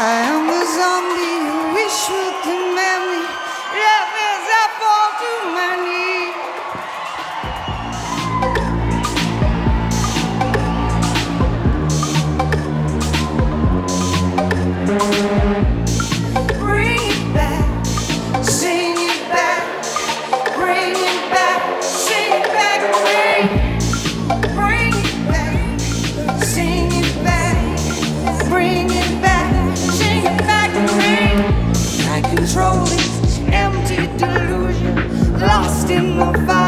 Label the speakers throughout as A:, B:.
A: I am a zombie. all these empty delusion, lost in the fire.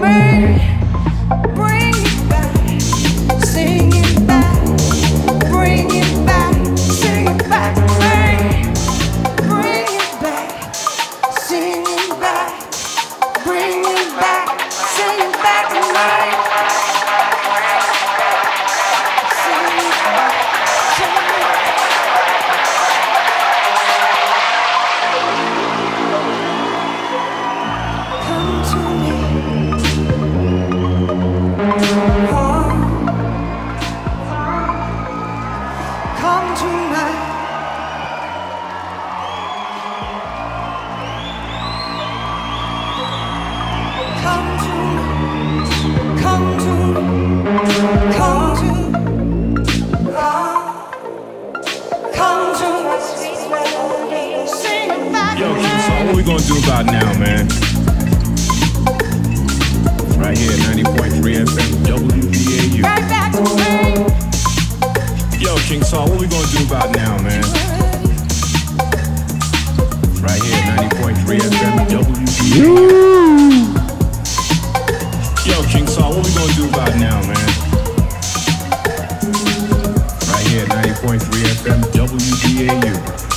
B: Burn!
A: Do
C: about now, man? Right here, 90.3 FM, WBAU.
A: Right back to me.
C: Yo, King Saul, what we gonna do about now, man? Right here, 90.3 FM, WBAU. Yo, King Saul, what we gonna do about now, man? Right here, 90.3 FM, WBAU.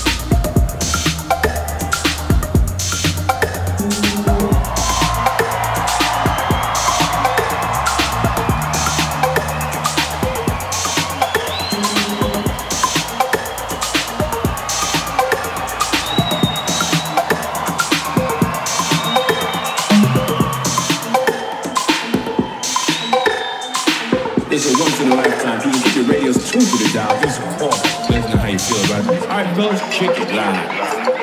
C: It's a once in a lifetime. You can get your radios tuned to the dial. Just call. Let us know how you feel about it. All right, fellas, kick it live.